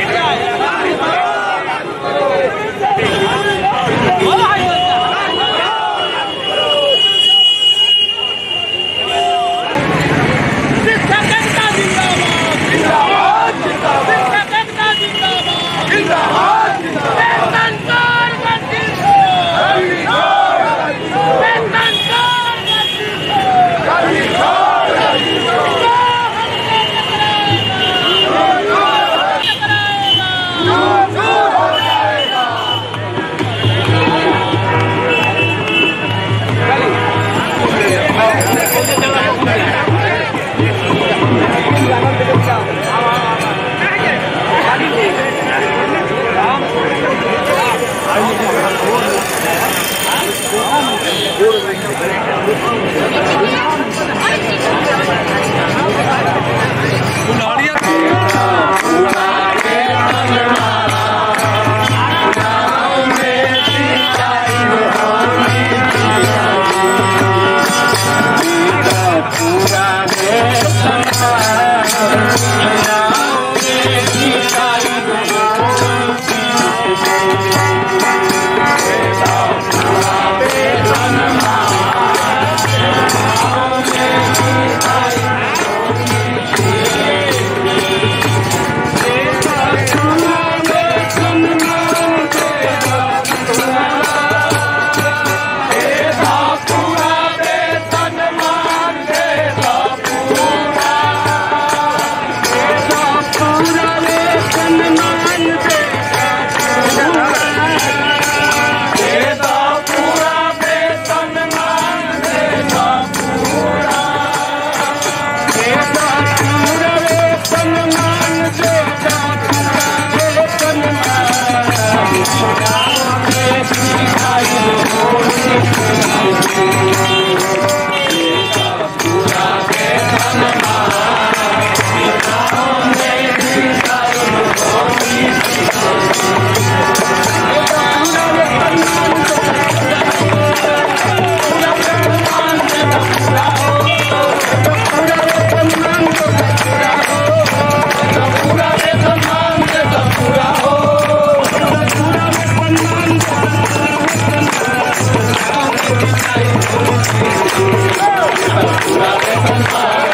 Obrigado. Gracias. Thank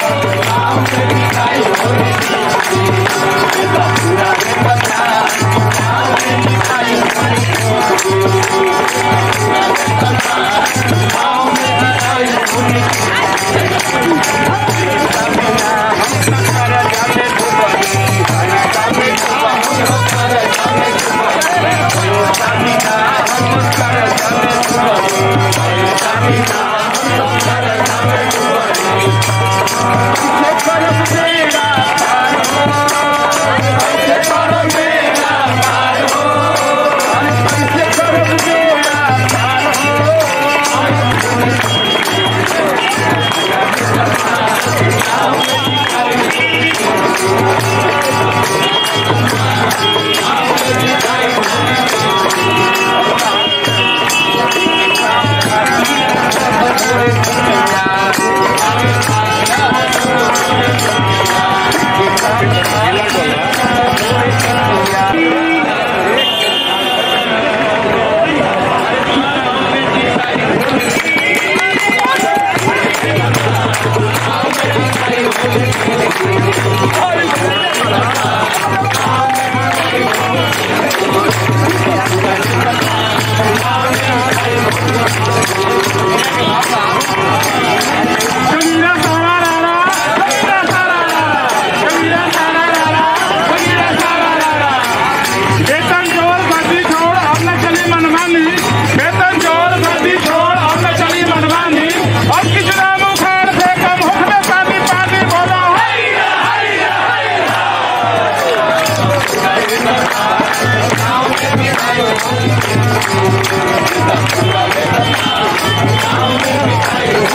I'm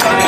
sorry.